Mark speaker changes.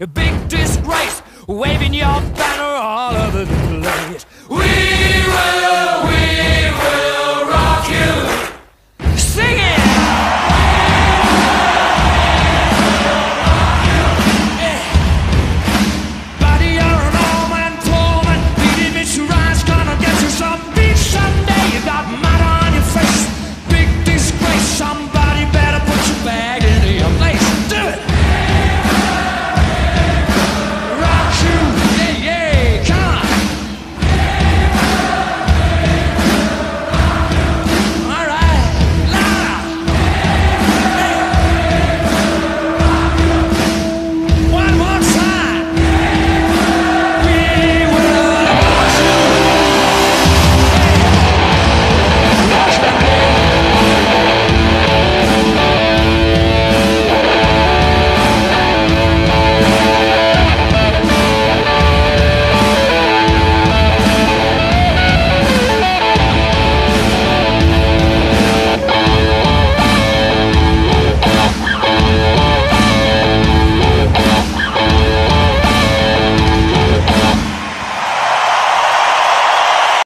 Speaker 1: a big disgrace, waving your banner all over the place. We will.